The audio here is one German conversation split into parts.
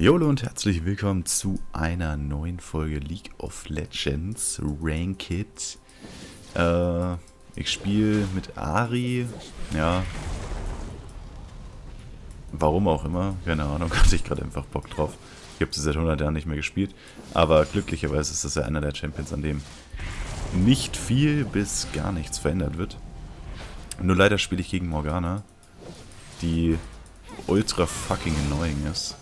Jolo und herzlich willkommen zu einer neuen Folge League of Legends Ranked. Äh, ich spiele mit Ari, ja. Warum auch immer, keine Ahnung, hatte ich gerade einfach Bock drauf. Ich habe sie seit 100 Jahren nicht mehr gespielt, aber glücklicherweise ist das ja einer der Champions, an dem nicht viel bis gar nichts verändert wird. Nur leider spiele ich gegen Morgana, die ultra fucking annoying ist.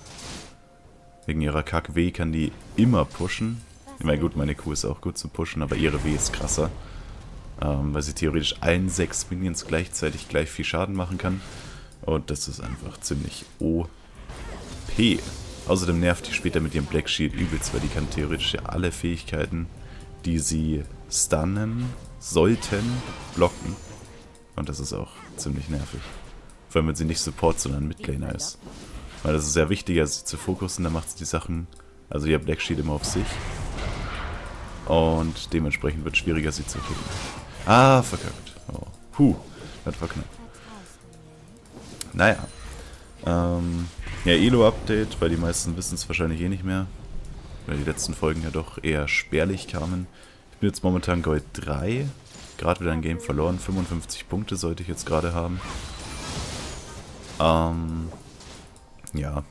Wegen ihrer Kack-W kann die immer pushen. Ich meine, gut, meine Kuh ist auch gut zu pushen, aber ihre W ist krasser. Ähm, weil sie theoretisch allen sechs Minions gleichzeitig gleich viel Schaden machen kann. Und das ist einfach ziemlich OP. Außerdem nervt die später mit ihrem Black Shield übelst, weil die kann theoretisch alle Fähigkeiten, die sie stunnen sollten, blocken. Und das ist auch ziemlich nervig. Vor allem, wenn sie nicht Support, sondern Midlaner ist. Weil das ist sehr wichtig, sie zu fokussen, dann macht sie die Sachen, also ihr Black Sheet immer auf sich. Und dementsprechend wird es schwieriger, sie zu killen. Ah, verkackt. Oh. Puh, das war knapp. Naja. Ähm, ja, Elo-Update, weil die meisten wissen es wahrscheinlich eh nicht mehr. Weil die letzten Folgen ja doch eher spärlich kamen. Ich bin jetzt momentan Gold 3. Gerade wieder ein Game verloren. 55 Punkte sollte ich jetzt gerade haben. Ähm, ja.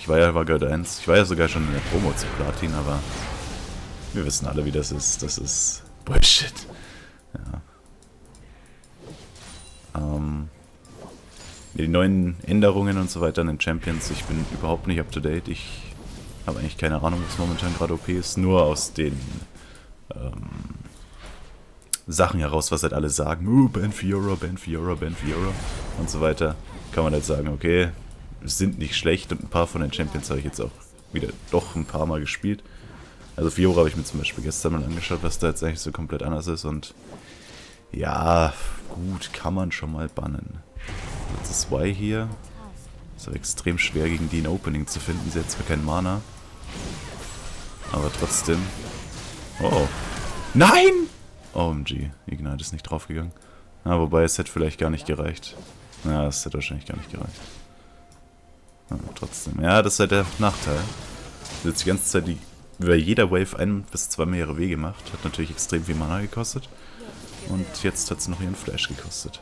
Ich war ja bei Gold 1. Ich war ja sogar schon in der Promo zu Platin, aber wir wissen alle, wie das ist. Das ist Bullshit. Ja. Ähm, die neuen Änderungen und so weiter in den Champions, ich bin überhaupt nicht up to date. Ich habe eigentlich keine Ahnung, was momentan gerade OP ist. Nur aus den ähm, Sachen heraus, was halt alle sagen. Uh, Ben Fiora, Ben Fiora, Ben Fiora und so weiter. Kann man halt sagen, okay, sind nicht schlecht und ein paar von den Champions habe ich jetzt auch wieder doch ein paar Mal gespielt. Also Fiora habe ich mir zum Beispiel gestern mal angeschaut, was da jetzt eigentlich so komplett anders ist und ja, gut, kann man schon mal bannen. Jetzt ist Y hier. Ist aber extrem schwer gegen die in Opening zu finden. Sie hat zwar keinen Mana. Aber trotzdem. Oh. Nein! OMG. Ignite ist nicht draufgegangen. Ja, wobei es hätte vielleicht gar nicht gereicht. Ja, es hätte wahrscheinlich gar nicht gereicht. Ja, trotzdem. Ja, das ist halt der Nachteil. Jetzt die ganze Zeit die, über jeder Wave ein bis zwei mehrere Wege gemacht. Hat natürlich extrem viel Mana gekostet. Und jetzt hat es noch ihren Flash gekostet.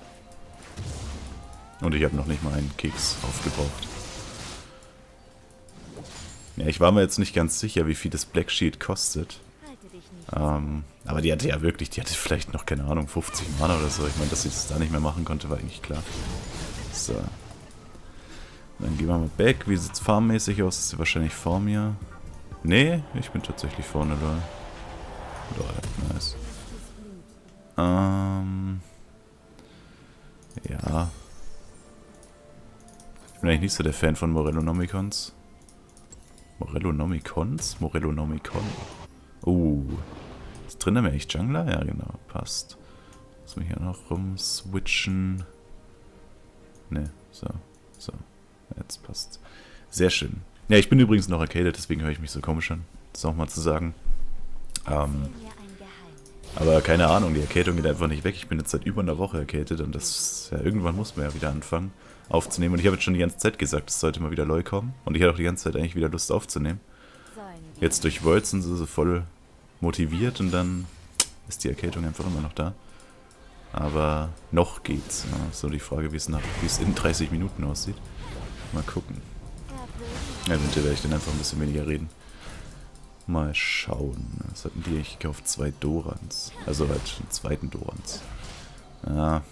Und ich habe noch nicht mal einen Keks aufgebraucht. Ja, ich war mir jetzt nicht ganz sicher, wie viel das Black Shield kostet. Ähm, aber die hatte ja wirklich, die hatte vielleicht noch, keine Ahnung, 50 Mana oder so. Ich meine, dass sie das da nicht mehr machen konnte, war eigentlich klar. So. Dann gehen wir mal back. Wie sieht es farmmäßig aus? Ist sie wahrscheinlich vor mir? Nee, ich bin tatsächlich vorne da. Lol, nice. Ähm. Ja. Ich bin eigentlich nicht so der Fan von Morello Nomicons. Morello Nomicons? Morello Nomicon. Uh. Ist drin nämlich echt Jungler? Ja, genau. Passt. Lass mich hier noch rumswitchen. Ne, so. So. Jetzt passt. Sehr schön. Ja, ich bin übrigens noch arcaded, deswegen höre ich mich so komisch an. Das auch mal zu sagen. Ähm, aber keine Ahnung, die Erkältung geht einfach nicht weg. Ich bin jetzt seit über einer Woche erkältet und das, ja, irgendwann muss man ja wieder anfangen aufzunehmen. Und ich habe jetzt schon die ganze Zeit gesagt, es sollte mal wieder neu kommen. Und ich hatte auch die ganze Zeit eigentlich wieder Lust aufzunehmen. Jetzt durch Worlds sind sie so voll motiviert und dann ist die Erkältung einfach immer noch da. Aber noch geht's. Ja. So die Frage, wie es in 30 Minuten aussieht. Mal gucken. Ja, eventuell werde ich dann einfach ein bisschen weniger reden. Mal schauen. Was hatten die eigentlich gekauft? Zwei Dorans. Also halt einen zweiten Dorans. Ja. Äh.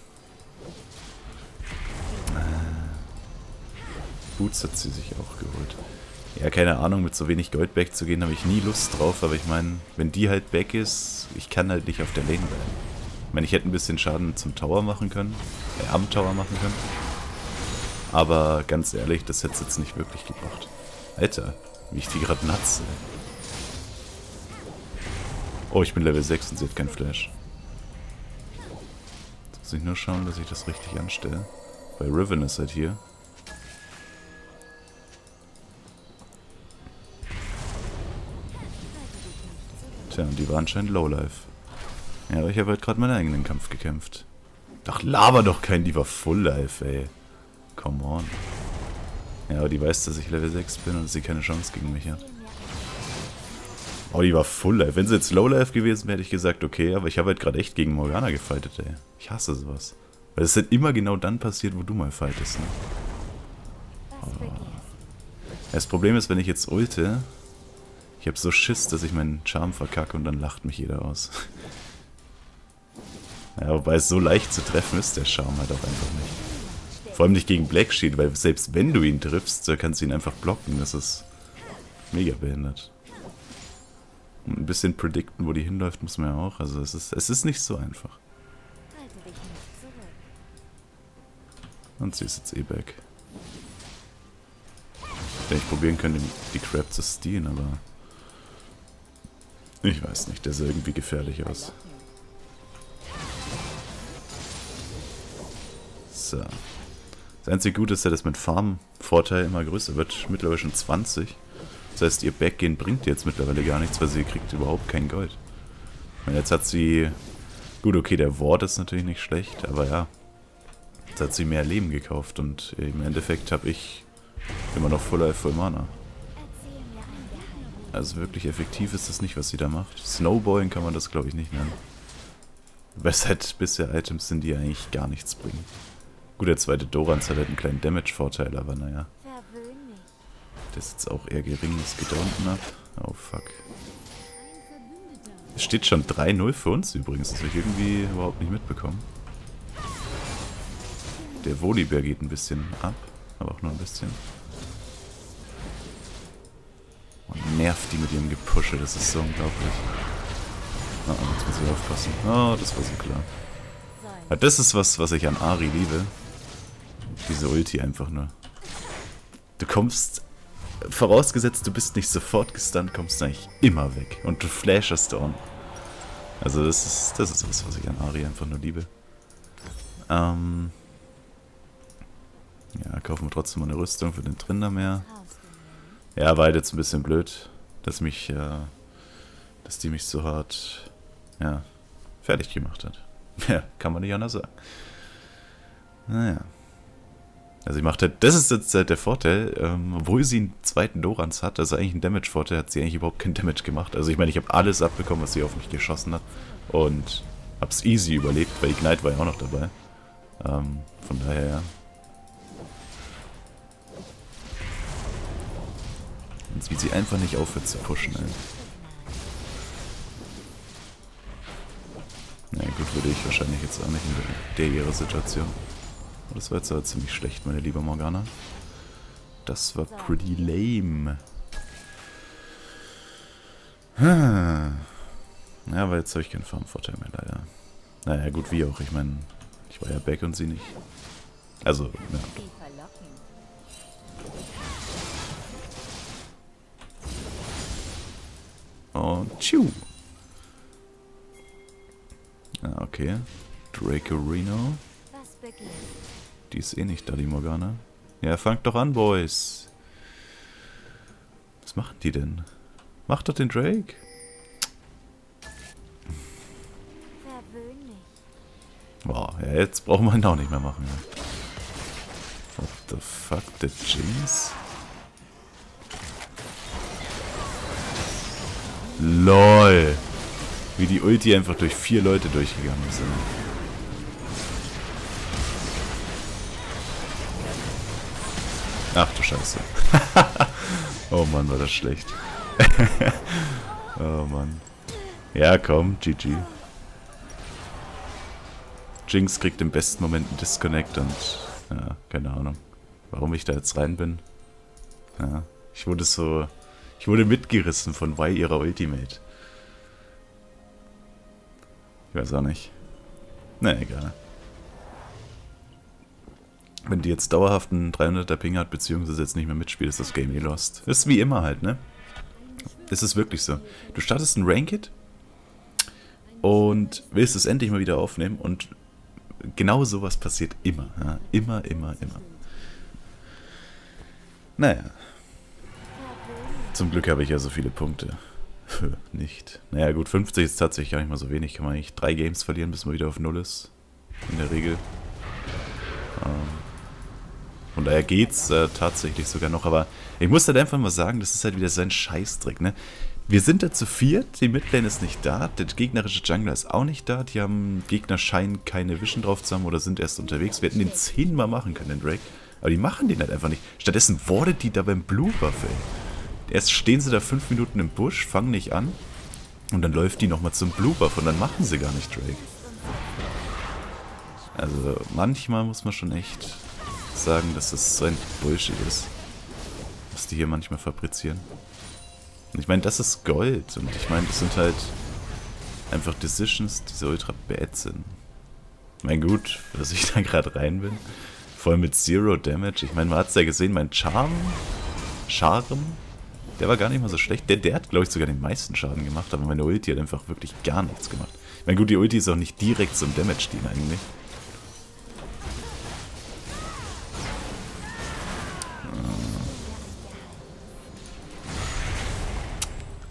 Boots hat sie sich auch geholt. Ja, keine Ahnung, mit so wenig Gold back zu gehen, habe ich nie Lust drauf. Aber ich meine, wenn die halt back ist, ich kann halt nicht auf der Lane bleiben. Ich meine, ich hätte ein bisschen Schaden zum Tower machen können. Äh, am Tower machen können. Aber ganz ehrlich, das hätte es jetzt nicht wirklich gebracht. Alter, wie ich die gerade natze. Oh, ich bin Level 6 und sie hat kein Flash. Jetzt muss ich nur schauen, dass ich das richtig anstelle. Weil Riven ist halt hier. Tja, und die war anscheinend Lowlife. Ja, aber ich habe halt gerade meinen eigenen Kampf gekämpft. Doch laber doch kein, die war Full Life, ey. Come on. Ja, aber die weiß, dass ich Level 6 bin und sie keine Chance gegen mich hat. Oh, die war Full Life. Wenn sie jetzt Low Life gewesen wäre, hätte ich gesagt, okay, aber ich habe halt gerade echt gegen Morgana gefightet, ey. Ich hasse sowas. Weil es halt immer genau dann passiert, wo du mal fightest, ne? Oh. Das Problem ist, wenn ich jetzt ulte, ich habe so Schiss, dass ich meinen Charme verkacke und dann lacht mich jeder aus. ja, wobei es so leicht zu treffen ist, der Charme halt auch einfach nicht. Vor allem nicht gegen Black Shield, weil selbst wenn du ihn triffst, so kannst du ihn einfach blocken. Das ist mega behindert. Und ein bisschen predikten, wo die hinläuft, muss man ja auch. Also es ist, es ist nicht so einfach. Und sie ist jetzt eh back. Hätte ich probieren können, die Crab zu stehlen, aber... Ich weiß nicht, der sah irgendwie gefährlich aus. So. Das einzige Gute ist ja, dass mein Farm-Vorteil immer größer wird. Mittlerweile schon 20. Das heißt, ihr Backgehen bringt jetzt mittlerweile gar nichts, weil sie kriegt überhaupt kein Gold. Und jetzt hat sie... Gut, okay, der Wort ist natürlich nicht schlecht, aber ja. Jetzt hat sie mehr Leben gekauft und im Endeffekt habe ich immer noch Full Life, Full Mana. Also wirklich effektiv ist das nicht, was sie da macht. Snowballing kann man das, glaube ich, nicht nennen. Weshalb bisher Items sind, die eigentlich gar nichts bringen. Gut, der zweite Dorans hat halt einen kleinen Damage-Vorteil, aber naja. Der ist jetzt auch eher gering, das geht da unten ab. Oh fuck. Es steht schon 3-0 für uns übrigens, das habe ich irgendwie überhaupt nicht mitbekommen. Der Volibear geht ein bisschen ab, aber auch nur ein bisschen. Und nervt die mit ihrem Gepusche, das ist so unglaublich. Ah, jetzt muss ich aufpassen. Oh, das war so klar. Ja, das ist was, was ich an Ari liebe. Diese Ulti einfach nur. Du kommst, vorausgesetzt du bist nicht sofort gestunt, kommst du eigentlich immer weg. Und du flashest on. Also das ist, das ist was, was ich an Ari einfach nur liebe. Ähm... Ja, kaufen wir trotzdem mal eine Rüstung für den Trinder mehr. Ja, war halt jetzt ein bisschen blöd, dass mich, äh, dass die mich so hart, ja, fertig gemacht hat. Ja, kann man nicht anders sagen. Naja. Also sie macht halt, das ist jetzt halt der Vorteil, ähm, obwohl sie einen zweiten Dorans hat, also eigentlich einen Damage-Vorteil, hat sie eigentlich überhaupt keinen Damage gemacht. Also ich meine, ich habe alles abbekommen, was sie auf mich geschossen hat und hab's easy überlebt, weil Ignite war ja auch noch dabei. Ähm, von daher, ja, Und wie sie einfach nicht aufhört zu pushen, ey. Na ja, gut, würde ich wahrscheinlich jetzt auch nicht in der ihrer Situation. Aber das war jetzt aber ziemlich schlecht, meine liebe Morgana. Das war pretty lame. Ja, aber jetzt habe ich keinen Farmvorteil mehr, leider. Naja, gut, wie auch. Ich meine, ich war ja back und sie nicht. Also, ja. Und tschu. Ah, okay. Draco Reno. Die ist eh nicht da, die Morgana. Ja, fangt doch an, Boys. Was machen die denn? Macht doch den Drake. Boah, ja, jetzt brauchen wir ihn auch nicht mehr machen. Ja. What the fuck, der Jinx? LOL. Wie die Ulti einfach durch vier Leute durchgegangen sind. Scheiße. oh Mann, war das schlecht. oh Mann. Ja, komm, GG. Jinx kriegt im besten Moment einen Disconnect und ja, keine Ahnung, warum ich da jetzt rein bin. Ja, ich wurde so ich wurde mitgerissen von Y ihrer Ultimate. Ich weiß auch nicht. Na, egal. Wenn die jetzt dauerhaft einen 300er Ping hat, beziehungsweise jetzt nicht mehr mitspielt, ist das Game eh lost. Ist wie immer halt, ne? Es ist wirklich so. Du startest ein Ranked und willst es endlich mal wieder aufnehmen und genau sowas passiert immer. Ja? Immer, immer, immer. Naja. Zum Glück habe ich ja so viele Punkte. nicht. Naja gut, 50 ist tatsächlich gar nicht mal so wenig. Kann man eigentlich drei Games verlieren, bis man wieder auf Null ist. In der Regel. Von daher geht's äh, tatsächlich sogar noch. Aber ich muss halt einfach mal sagen, das ist halt wieder sein Scheißdreck, ne? Wir sind da zu viert, die Midlane ist nicht da, der gegnerische Jungler ist auch nicht da, die haben, Gegner scheinen keine Vision drauf zu haben oder sind erst unterwegs. Wir hätten den zehnmal machen können, den Drake. Aber die machen den halt einfach nicht. Stattdessen wordet die da beim Blue Buff, ey. Erst stehen sie da fünf Minuten im Busch, fangen nicht an. Und dann läuft die nochmal zum Blue Buff und dann machen sie gar nicht Drake. Also manchmal muss man schon echt sagen, dass das so ein Bullshit ist. Was die hier manchmal fabrizieren. Und ich meine, das ist Gold. Und ich meine, das sind halt einfach Decisions, die so ultra bad sind. Mein gut, dass ich da gerade rein bin. Voll mit Zero Damage. Ich meine, man hat es ja gesehen, mein Charm, Charm, der war gar nicht mal so schlecht. Der, der hat, glaube ich, sogar den meisten Schaden gemacht, aber meine Ulti hat einfach wirklich gar nichts gemacht. Ich meine, gut, die Ulti ist auch nicht direkt zum Damage dienen eigentlich.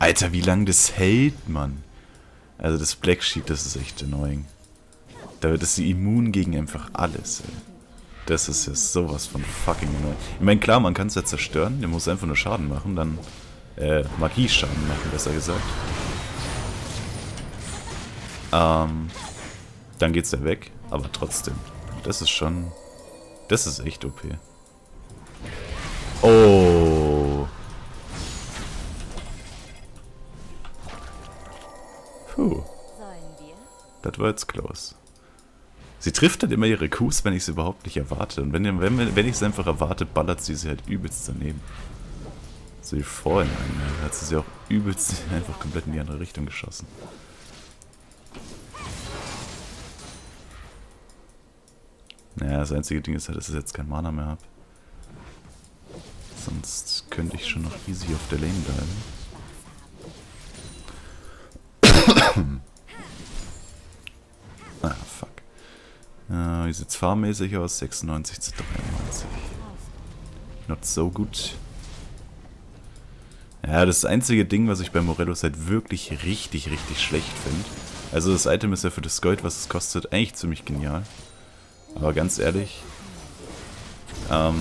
Alter, wie lange das hält, Mann. Also das Black Sheep, das ist echt annoying. Da ist sie immun gegen einfach alles, ey. Das ist ja sowas von fucking annoying. Ich meine, klar, man kann es ja zerstören, der muss einfach nur Schaden machen, dann äh, Magie-Schaden machen, besser gesagt. Ähm, dann geht's ja weg, aber trotzdem. Das ist schon... Das ist echt OP. Oh. Jetzt close. Sie trifft halt immer ihre Qs, wenn ich sie überhaupt nicht erwarte. Und wenn, wenn, wenn ich sie einfach erwarte, ballert sie sie halt übelst daneben. So wie vorhin einmal. hat sie sie auch übelst einfach komplett in die andere Richtung geschossen. Naja, das einzige Ding ist halt, dass ich jetzt kein Mana mehr habe. Sonst könnte ich schon noch easy auf der Lane bleiben. Wie sieht's farmmäßig aus? 96 zu 93. Not so gut. Ja, das einzige Ding, was ich bei Morellos halt wirklich richtig, richtig schlecht finde. Also das Item ist ja für das Gold, was es kostet, eigentlich ziemlich genial. Aber ganz ehrlich, ähm,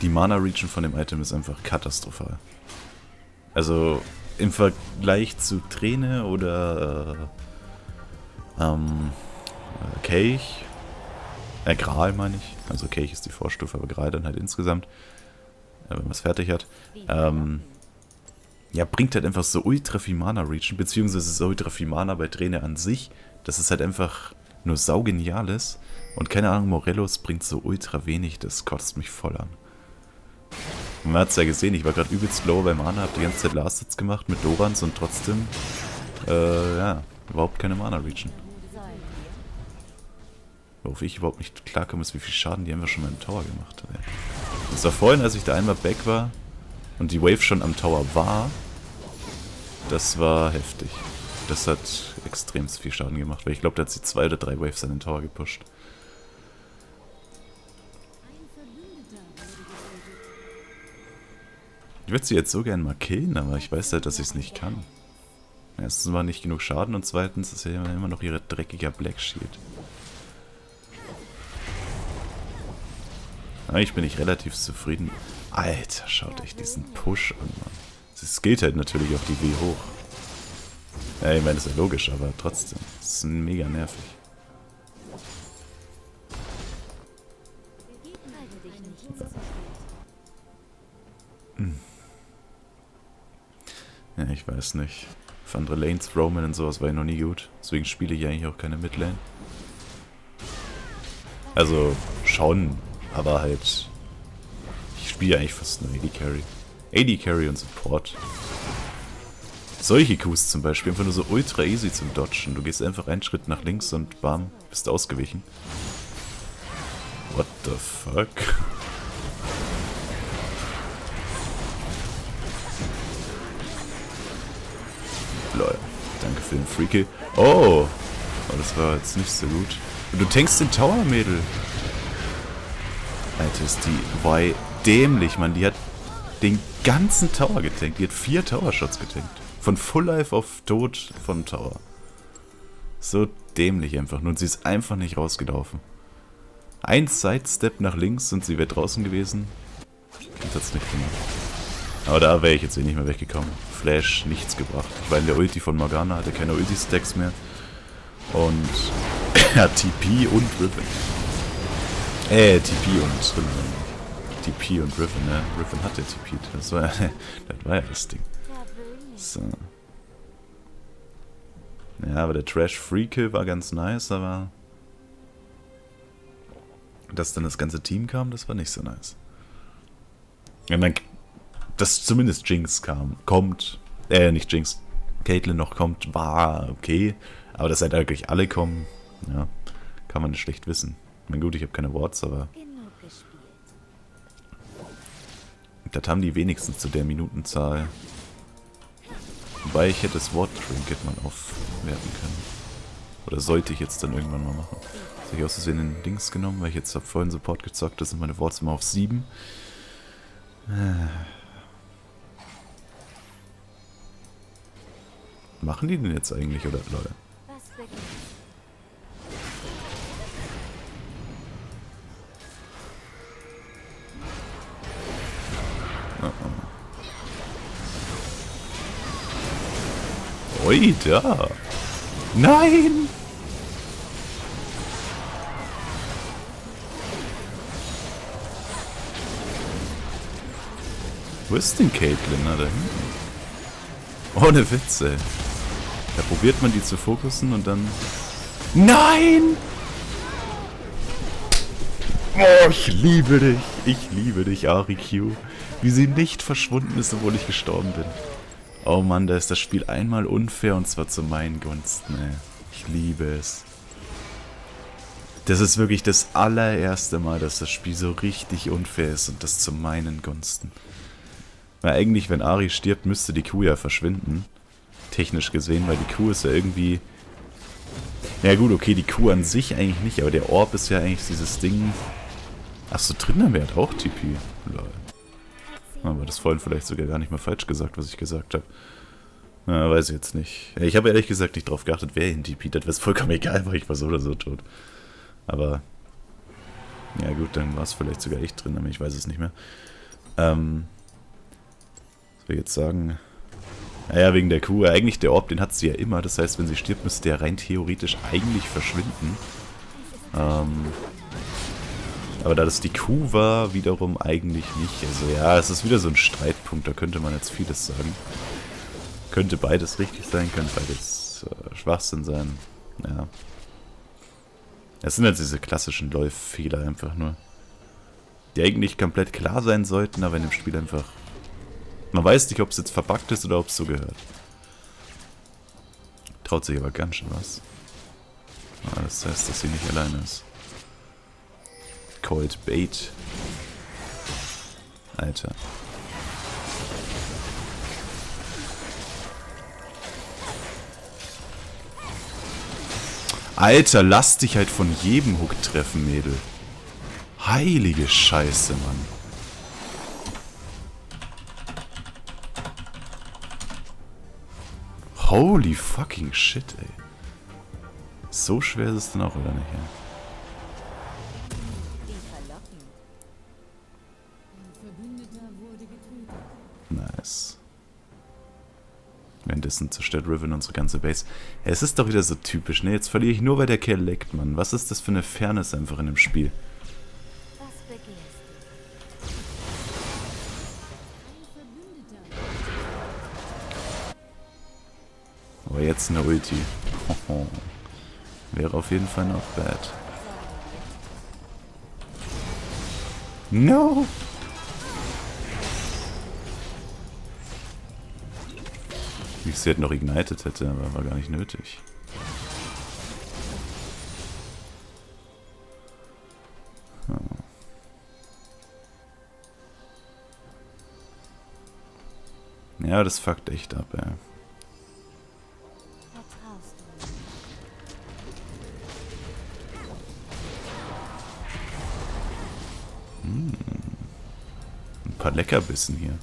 die Mana-Region von dem Item ist einfach katastrophal. Also im Vergleich zu Träne oder äh, ähm, äh, Kelch, äh, Gral meine ich, also Kelch ist die Vorstufe, aber Gral dann halt insgesamt, äh, wenn man es fertig hat, ähm, ja, bringt halt einfach so ultra viel Mana Region, beziehungsweise so ultra viel Mana bei Träne an sich, dass es halt einfach nur saugenial ist. Und keine Ahnung, Morelos bringt so ultra wenig, das kotzt mich voll an. Man hat es ja gesehen, ich war gerade übelst low bei Mana, hab die ganze Zeit Last Hits gemacht mit Dorans und trotzdem, äh, ja, überhaupt keine Mana Region. Worauf ich überhaupt nicht klarkomme, ist, wie viel Schaden die einfach schon mal im Tower gemacht. Das war vorhin, als ich da einmal back war und die Wave schon am Tower war, das war heftig. Das hat extrem viel Schaden gemacht, weil ich glaube, da hat sie zwei oder drei Waves an den Tower gepusht. Ich würde sie jetzt so gern mal killen, aber ich weiß halt, dass ich es nicht kann. Erstens war nicht genug Schaden und zweitens ist ja immer noch ihre dreckiger Black Shield. Eigentlich bin ich relativ zufrieden. Alter, schaut euch diesen Push an, Mann. Sie skillt halt natürlich auf die W hoch. Ja, ich meine, das ist ja logisch, aber trotzdem. Das ist mega nervig. Hm. Ja, ich weiß nicht. Für andere Lanes, Roman und sowas war ich noch nie gut. Deswegen spiele ich eigentlich auch keine Midlane. Also, schon, aber halt... Ich spiele eigentlich fast nur AD Carry. AD Carry und Support. Solche Qs zum Beispiel, einfach nur so ultra easy zum Dodgen. Du gehst einfach einen Schritt nach links und bam, bist ausgewichen. What the fuck? Lol. Danke für den Freaky. Oh! Oh, das war jetzt nicht so gut. Und du tankst den Tower, Mädel. Alter, ist die Y dämlich, Mann. Die hat den ganzen Tower getankt. Die hat vier Tower-Shots getankt. Von Full Life auf Tod von Tower. So dämlich einfach. Nur sie ist einfach nicht rausgelaufen. Ein Sidestep nach links und sie wäre draußen gewesen. Das hat's nicht gemacht. Aber da wäre ich jetzt eh nicht mehr weggekommen. Flash, nichts gebracht. Ich war in der Ulti von Morgana, hatte keine Ulti-Stacks mehr. Und TP und Riven. Äh, TP und Riven. TP und Riven, ne? Riven hatte TP. Das war, das war ja das Ding. So. Ja, aber der Trash Free Kill war ganz nice, aber dass dann das ganze Team kam, das war nicht so nice. Ja, man, dass zumindest Jinx kam, kommt, äh, nicht Jinx, Caitlyn noch kommt, war okay. Aber dass halt wirklich alle kommen, ja, kann man nicht schlecht wissen. Meine, gut, ich habe keine Wards, aber das haben die wenigstens zu der Minutenzahl. Wobei ich hätte das Ward Trinket mal aufwerten können. Oder sollte ich jetzt dann irgendwann mal machen. Das habe ich aus Versehen den Dings genommen, weil ich jetzt habe vorhin Support gezockt, das sind meine Wards immer auf 7. Machen die denn jetzt eigentlich, oder Leute? Ui, da. Nein! Wo ist denn Caitlyn? Na, da hinten. Ohne Witze. Da probiert man die zu fokussen und dann... Nein! Oh, ich liebe dich. Ich liebe dich, Ari-Q. Wie sie nicht verschwunden ist, obwohl ich gestorben bin. Oh Mann, da ist das Spiel einmal unfair und zwar zu meinen Gunsten, ey. Ich liebe es. Das ist wirklich das allererste Mal, dass das Spiel so richtig unfair ist und das zu meinen Gunsten. Weil eigentlich, wenn Ari stirbt, müsste die Kuh ja verschwinden. Technisch gesehen, weil die Kuh ist ja irgendwie... Ja gut, okay, die Kuh an sich eigentlich nicht, aber der Orb ist ja eigentlich dieses Ding... Achso, Trinner wäre auch TP. Lol. Aber das vorhin vielleicht sogar gar nicht mal falsch gesagt, was ich gesagt habe. Na, weiß ich jetzt nicht. Ich habe ehrlich gesagt nicht drauf geachtet, wer ihn TP. Das wäre vollkommen egal, weil ich war so oder so tot. Aber... Ja gut, dann war es vielleicht sogar echt drin, aber ich weiß es nicht mehr. Ähm... Was soll ich jetzt sagen? Naja, wegen der Kuh. Eigentlich der Orb, den hat sie ja immer. Das heißt, wenn sie stirbt, müsste der rein theoretisch eigentlich verschwinden. Ähm... Aber da das die Kuh war, wiederum eigentlich nicht. Also ja, es ist wieder so ein Streitpunkt, da könnte man jetzt vieles sagen. Könnte beides richtig sein, könnte beides äh, Schwachsinn sein. Ja. Es sind halt diese klassischen Läuffehler einfach nur. Die eigentlich komplett klar sein sollten, aber in dem Spiel einfach... Man weiß nicht, ob es jetzt verbuggt ist oder ob es so gehört. Traut sich aber ganz schön was. Ah, das heißt, dass sie nicht alleine ist. Cold Bait. Alter. Alter, lass dich halt von jedem Hook treffen, Mädel. Heilige Scheiße, Mann. Holy fucking shit, ey. So schwer ist es dann auch wieder nicht, ja. Währenddessen zerstört Riven unsere ganze Base. Ja, es ist doch wieder so typisch, ne? Jetzt verliere ich nur, weil der Kerl leckt, Mann. Was ist das für eine Fairness einfach in dem Spiel? Aber jetzt eine Ulti. Wäre auf jeden Fall noch bad. No! Ich sie halt noch ignited hätte, aber war gar nicht nötig. Ja, das fuckt echt ab, ey. Hm. Ein paar Leckerbissen hier.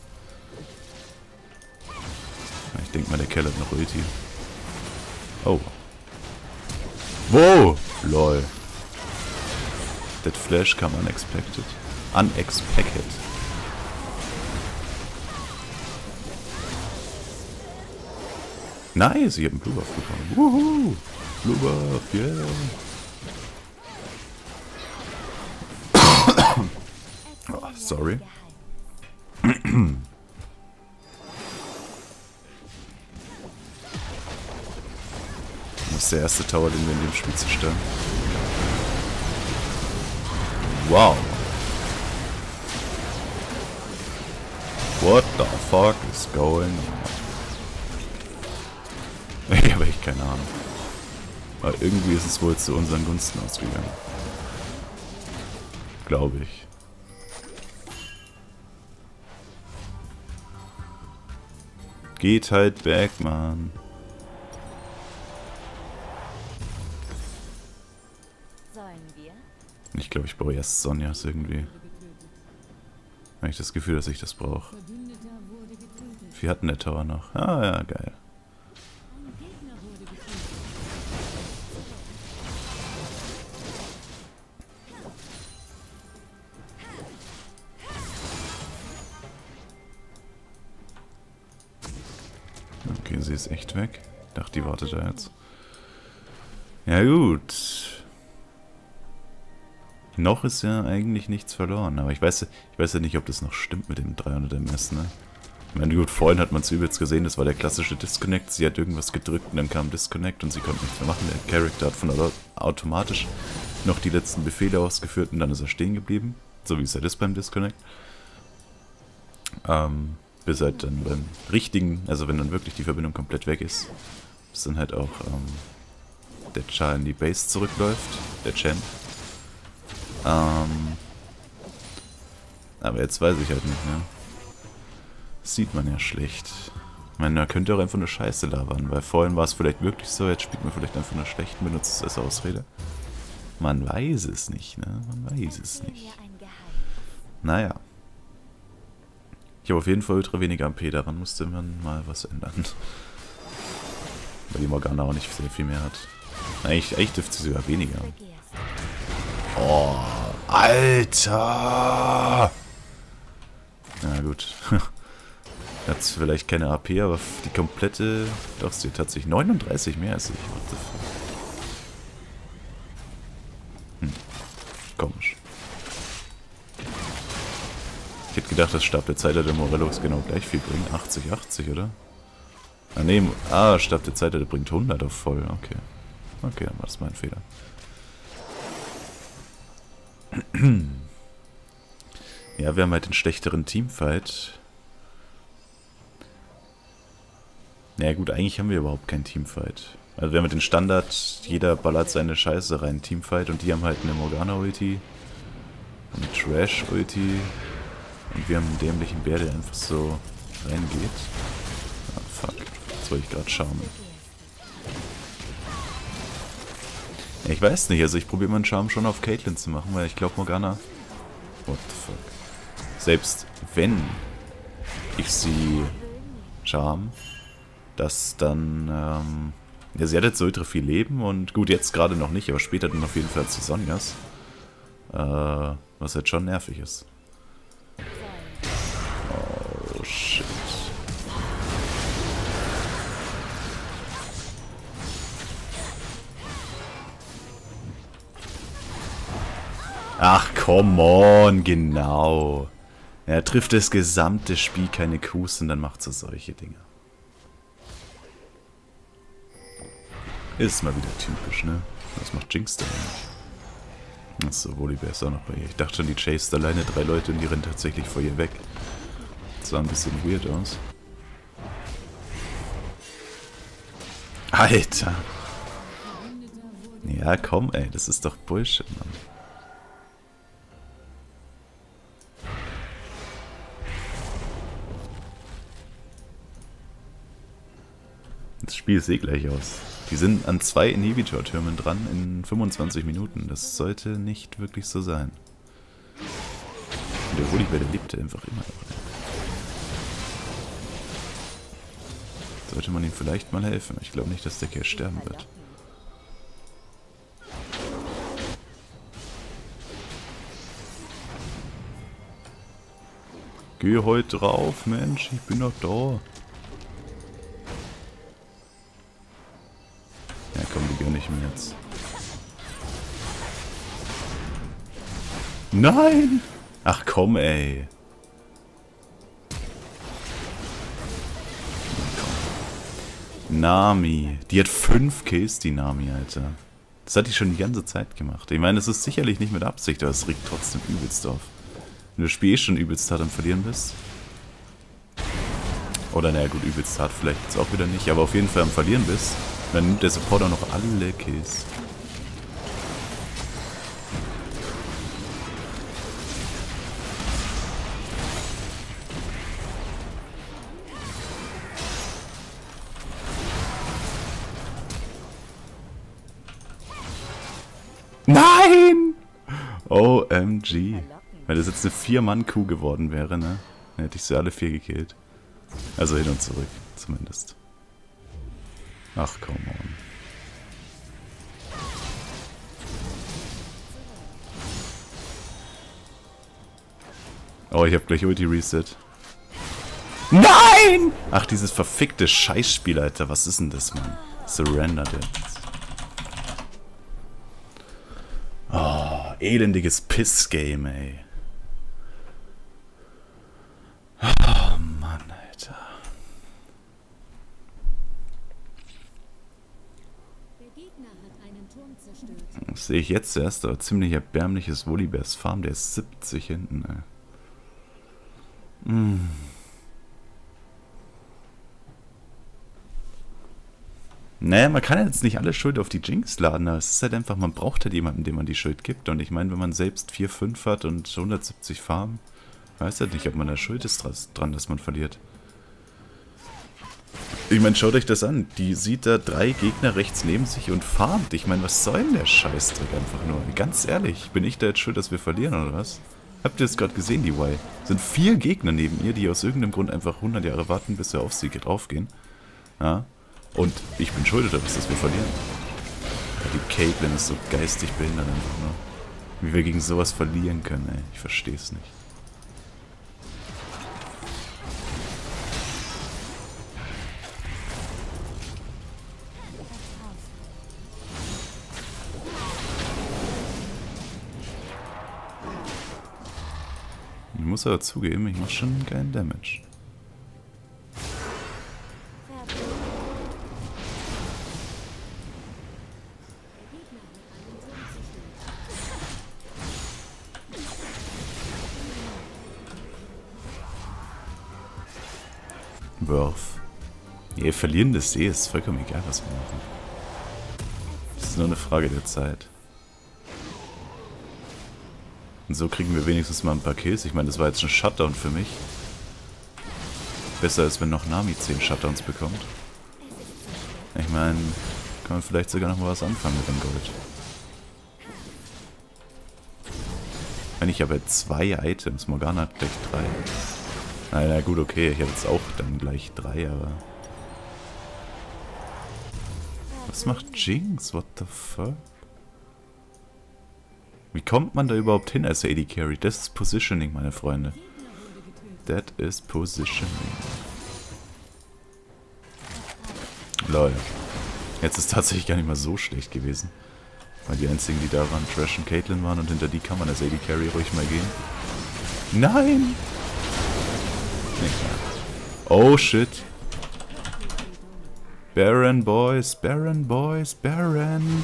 Denke mal, der Kerl hat noch Ulti. Oh. Wow! Lol. That flash come unexpected. Unexpected. Nice, ich habe einen Blue Buff bekommen. Wuhu! Blue Buff, yeah! oh, sorry. Ist der erste Tower, den wir in dem Spiel zerstören. Wow. What the fuck is going on? Ich habe echt keine Ahnung. Aber irgendwie ist es wohl zu unseren Gunsten ausgegangen. Glaube ich. Geht halt weg, Mann. Ich glaube, ich brauche erst Sonjas irgendwie. Habe ich das Gefühl, dass ich das brauche. Wie hatten der Tower noch? Ah ja, geil. Okay, sie ist echt weg. Ich dachte, die wartet da jetzt. Ja gut. Noch ist ja eigentlich nichts verloren, aber ich weiß, ich weiß ja nicht, ob das noch stimmt mit dem 300 MS, ne? Ich meine, gut, vorhin hat man es übelst gesehen, das war der klassische Disconnect. Sie hat irgendwas gedrückt und dann kam Disconnect und sie konnte nichts mehr machen. Der Charakter hat von automatisch noch die letzten Befehle ausgeführt und dann ist er stehen geblieben. So wie es halt ist beim Disconnect. Ähm, bis halt dann beim richtigen, also wenn dann wirklich die Verbindung komplett weg ist, bis dann halt auch ähm, der Char in die Base zurückläuft, der Chen. Ähm, aber jetzt weiß ich halt nicht, ne? Das sieht man ja schlecht. Ich meine, da könnte auch einfach eine Scheiße labern, weil vorhin war es vielleicht wirklich so, jetzt spielt man vielleicht einfach eine schlechten, benutzt es als Ausrede. Man weiß es nicht, ne? Man weiß es nicht. Naja. Ich habe auf jeden Fall ultra wenig AP, daran musste man mal was ändern. Weil die Morgana auch nicht sehr viel mehr hat. Eigentlich, eigentlich dürfte sie sogar weniger. Oh, Alter! Na gut. Hat vielleicht keine AP, aber die komplette... Doch, sie hat tatsächlich 39 mehr als ich. What the fuck? Hm. Komisch. Ich hätte gedacht, das Stab der Zeiter der Morellos genau gleich viel bringen. 80, 80, oder? Ah, nee. Ah, Stab der Zeiter der bringt 100 auf voll. Okay. Okay, dann war das mein Fehler. Ja, wir haben halt den schlechteren Teamfight. Naja gut, eigentlich haben wir überhaupt keinen Teamfight. Also wir haben den Standard, jeder ballert seine Scheiße rein, Teamfight, und die haben halt eine Morgana-Ulti, eine Trash-Ulti, und wir haben einen dämlichen Bär, der einfach so reingeht. Ah, fuck. Jetzt wollte ich gerade schauen. Ich weiß nicht, also ich probiere meinen Charme schon auf Caitlyn zu machen, weil ich glaube Morgana... What the fuck? Selbst wenn ich sie Charme, dass dann... Ähm, ja, sie hat jetzt so ultra viel Leben und gut, jetzt gerade noch nicht, aber später dann auf jeden Fall zu Sonjas. Äh, was jetzt schon nervig ist. Ach, come on, genau. Er trifft das gesamte Spiel keine Kuss und dann macht er solche Dinge. Ist mal wieder typisch, ne? Was macht Jinx da eigentlich? Achso, Volibear ist auch noch bei ihr. Ich dachte schon, die chased alleine drei Leute und die rennen tatsächlich vor ihr weg. Das sah ein bisschen weird aus. Alter! Ja, komm, ey, das ist doch Bullshit, Mann. Spiel sehe gleich aus. Die sind an zwei Inhibitor-Türmen dran in 25 Minuten. Das sollte nicht wirklich so sein. Und der Holibär, der lebt einfach immer noch. Sollte man ihm vielleicht mal helfen. Ich glaube nicht, dass der Kerl sterben wird. Geh heute drauf, Mensch, ich bin doch da. Ich mir jetzt. Nein! Ach komm, ey. Nami. Die hat fünf Kills, die Nami, Alter. Das hat die schon die ganze Zeit gemacht. Ich meine, das ist sicherlich nicht mit Absicht, aber es regt trotzdem übelst auf. Wenn du das Spiel eh schon übelst hart am Verlieren bist. Oder naja gut, übelst hart vielleicht jetzt auch wieder nicht, aber auf jeden Fall am Verlieren bist. Dann nimmt der Supporter noch alle Kills. Nein! OMG. Wenn das jetzt eine 4-Mann-Kuh geworden wäre, ne? Dann hätte ich sie alle vier gekillt. Also hin und zurück, zumindest. Ach, come on. Oh, ich hab gleich Ulti Reset. Nein! Ach, dieses verfickte Scheißspiel, Alter. Was ist denn das, Mann? Surrender jetzt. elendiges Piss-Game, ey. Oh Mann, Alter. Das sehe ich jetzt erst, aber ziemlich erbärmliches Wollibers Farm, der ist 70 hinten, ey. Mm. Naja, man kann jetzt nicht alle Schuld auf die Jinx laden, aber es ist halt einfach, man braucht halt jemanden, dem man die Schuld gibt. Und ich meine, wenn man selbst 4, 5 hat und 170 Farben, weiß halt nicht, ob man da schuld ist dran, dass man verliert. Ich meine, schaut euch das an. Die sieht da drei Gegner rechts neben sich und farmt. Ich meine, was soll denn der Scheißdreck einfach nur? Ganz ehrlich, bin ich da jetzt schuld, dass wir verlieren oder was? Habt ihr das gerade gesehen, die Y? Sind vier Gegner neben ihr, die aus irgendeinem Grund einfach 100 Jahre warten, bis wir auf sie draufgehen. Ja, und ich bin schuld dass wir verlieren. Die Caitlyn ist so geistig behindert einfach nur. Wie wir gegen sowas verlieren können, ey. Ich verstehe es nicht. Muss aber zugeben, ich mache schon keinen Damage. Worth. Wir verlieren das See, ist vollkommen egal, was wir machen. Es ist nur eine Frage der Zeit. Und so kriegen wir wenigstens mal ein paar Kills. Ich meine, das war jetzt ein Shutdown für mich. Besser ist, wenn noch Nami 10 Shutdowns bekommt. Ich meine, kann man vielleicht sogar noch mal was anfangen mit dem Gold. Wenn ich aber zwei Items, Morgana hat gleich drei. Na, na gut, okay, ich habe jetzt auch dann gleich drei, aber... Was macht Jinx? What the fuck? Wie kommt man da überhaupt hin als AD Carry? Das ist Positioning, meine Freunde. That is Positioning. Lol. Jetzt ist tatsächlich gar nicht mal so schlecht gewesen. Weil die einzigen, die da waren, Trash und Caitlyn waren und hinter die kann man als AD Carry ruhig mal gehen. Nein! nicht. Oh shit. Baron Boys, Baron Boys, Baron.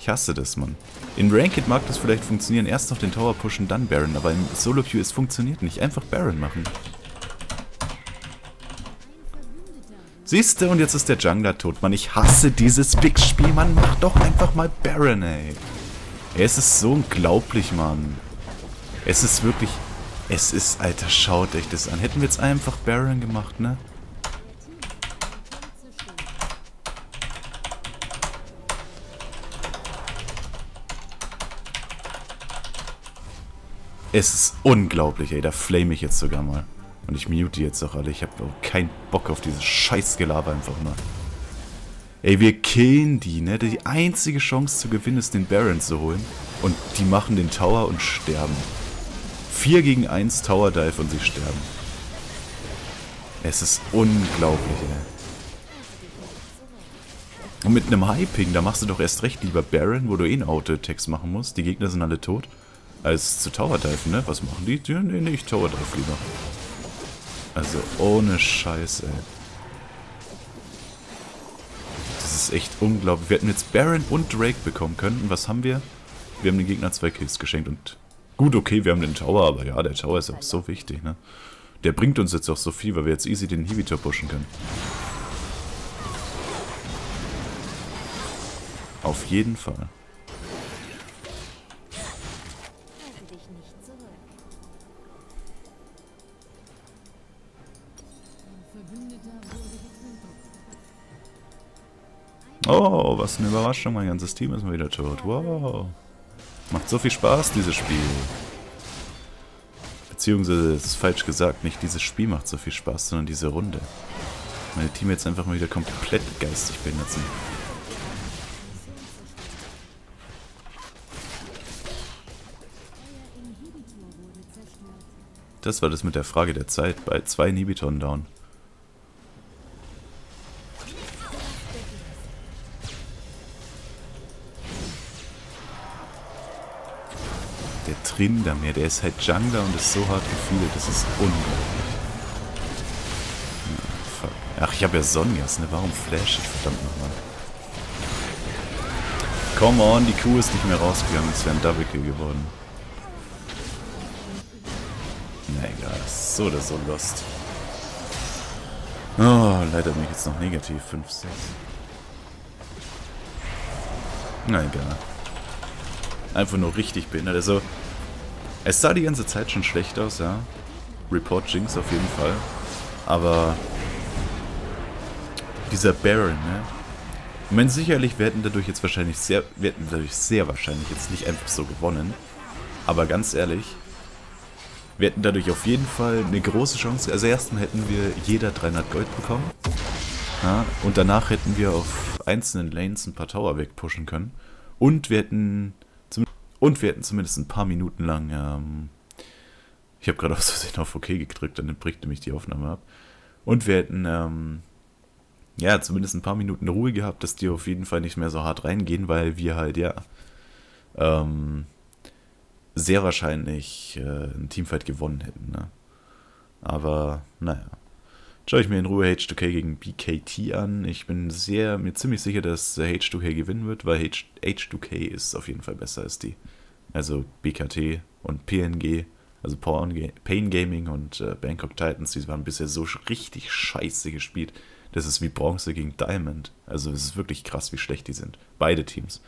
Ich hasse das, Mann. In Ranked mag das vielleicht funktionieren, erst noch den Tower pushen, dann Baron, aber im Solo Queue es funktioniert nicht. Einfach Baron machen. Siehst du, und jetzt ist der Jungler tot, Mann. Ich hasse dieses Big-Spiel, Mann. Mach doch einfach mal Baron, ey. Es ist so unglaublich, Mann. Es ist wirklich es ist, Alter, schaut euch das an. Hätten wir jetzt einfach Baron gemacht, ne? Es ist unglaublich, ey. Da flame ich jetzt sogar mal. Und ich mute jetzt auch alle. Ich habe auch keinen Bock auf dieses scheiß Gelaber einfach nur. Ey, wir killen die, ne? Die einzige Chance zu gewinnen ist, den Baron zu holen. Und die machen den Tower und sterben. 4 gegen 1 Tower Dive und sie sterben. Es ist unglaublich, ey. Und mit einem High-Ping, da machst du doch erst recht lieber Baron, wo du eh einen Auto-Text machen musst. Die Gegner sind alle tot. Als zu Tower Dive, ne? Was machen die? Nee, nee, ich Tower Dive lieber. Also ohne Scheiß, ey. Das ist echt unglaublich. Wir hätten jetzt Baron und Drake bekommen können. Und was haben wir? Wir haben den Gegner zwei Kills geschenkt. Und gut, okay, wir haben den Tower, aber ja, der Tower ist auch so wichtig, ne? Der bringt uns jetzt auch so viel, weil wir jetzt easy den Inhibitor pushen können. Auf jeden Fall. Oh, was eine Überraschung, mein ganzes Team ist mal wieder tot. Wow. Macht so viel Spaß, dieses Spiel. Beziehungsweise, es ist falsch gesagt, nicht dieses Spiel macht so viel Spaß, sondern diese Runde. Meine Teammates einfach mal wieder komplett geistig behindert sind. Das war das mit der Frage der Zeit bei zwei Inhibitoren down. Der Trindamer, der ist halt Jungler und ist so hart gefeedet, das ist unglaublich. Ach, ich habe ja Sonjas, ne? Warum flash ich verdammt nochmal? Come on, die Kuh ist nicht mehr rausgegangen, es wäre ein Double Kill geworden. Na egal, so oder so lost. Oh, leider bin ich jetzt noch negativ, 5, 6. Na egal. Einfach nur richtig behindert. Also, es sah die ganze Zeit schon schlecht aus, ja. Report Jinx auf jeden Fall. Aber dieser Baron, ne? Ich meine, sicherlich, wir hätten dadurch jetzt wahrscheinlich sehr, wir hätten dadurch sehr wahrscheinlich jetzt nicht einfach so gewonnen. Aber ganz ehrlich, wir hätten dadurch auf jeden Fall eine große Chance. Also erstmal hätten wir jeder 300 Gold bekommen. Ja, und danach hätten wir auf einzelnen Lanes ein paar Tower wegpushen können. Und wir hätten und wir hätten zumindest ein paar Minuten lang, ähm, ich habe gerade aus Versehen auf OK gedrückt, dann bricht nämlich die Aufnahme ab. Und wir hätten, ähm, ja, zumindest ein paar Minuten Ruhe gehabt, dass die auf jeden Fall nicht mehr so hart reingehen, weil wir halt, ja, ähm, sehr wahrscheinlich äh, ein Teamfight gewonnen hätten. Ne? Aber, naja. Schaue ich mir in Ruhe H2K gegen BKT an. Ich bin sehr, mir ziemlich sicher, dass H2K gewinnen wird, weil H, H2K ist auf jeden Fall besser als die. Also BKT und PNG, also Pain Gaming und äh, Bangkok Titans, die waren bisher so richtig scheiße gespielt. Das ist wie Bronze gegen Diamond. Also es ist wirklich krass, wie schlecht die sind. Beide Teams.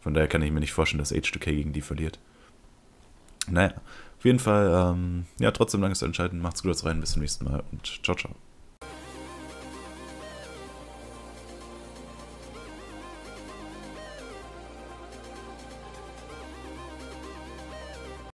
Von daher kann ich mir nicht vorstellen, dass H2K gegen die verliert. Naja, auf jeden Fall, ähm, ja, trotzdem langes Entscheiden. Macht's gut, rein, bis zum nächsten Mal und ciao, ciao.